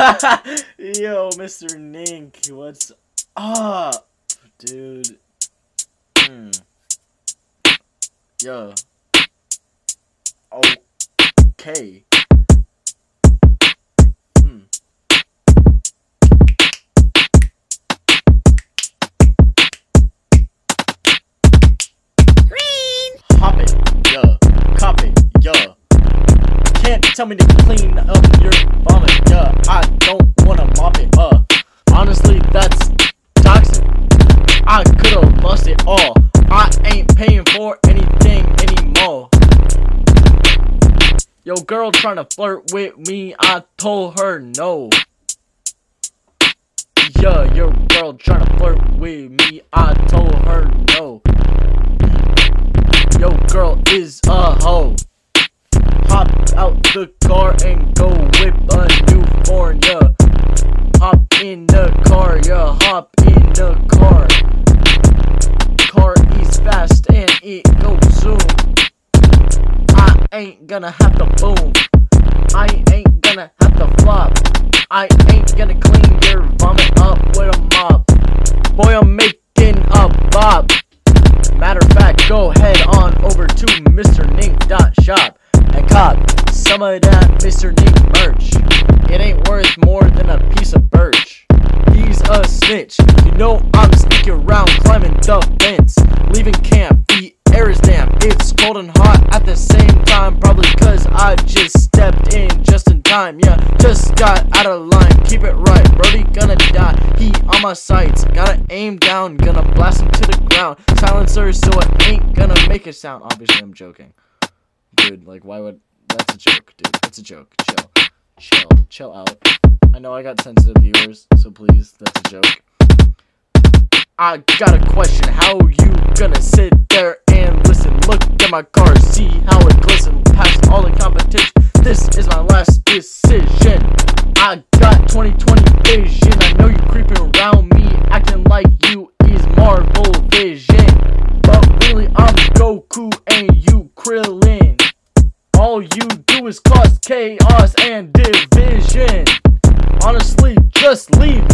Yo, Mr. Nink, what's up, dude? Hmm. Yo. Okay. Hmm. Hop it, yeah. Cop it, yeah. Can't tell me to clean up your vomit, yeah. I Could've lost it all. I ain't paying for anything anymore. Yo, girl trying to flirt with me, I told her no. Yeah, your girl trying to flirt with me, I told her no. Yo, girl is a hoe. Hop out the car and go whip a new foreign, yeah. Hop in ain't gonna have to boom. I ain't gonna have to flop. I ain't gonna clean your vomit up with a mop. Boy, I'm making a bob. Matter of fact, go head on over to MrNink.shop and cop some of that Mr. Nink merch. It ain't worth more than a piece of birch. He's a snitch. You know I'm sneaking around climbing the fence. Leaving camp, time. Yeah, just got out of line. Keep it right, Brody gonna die. He on my sights. Gotta aim down, gonna blast him to the ground. Silencer so it ain't gonna make a sound. Obviously, I'm joking. Dude, like, why would. That's a joke, dude. It's a joke. Chill. Chill. Chill out. I know I got sensitive viewers, so please, that's a joke. I got a question. How you gonna sit there and listen? Look at my car, see how it glisten past all the competition. This is my last decision. I got 2020 vision. I know you creeping around me, acting like you is Marvel Vision. But really, I'm Goku and you Krillin. All you do is cause chaos and division. Honestly, just leave.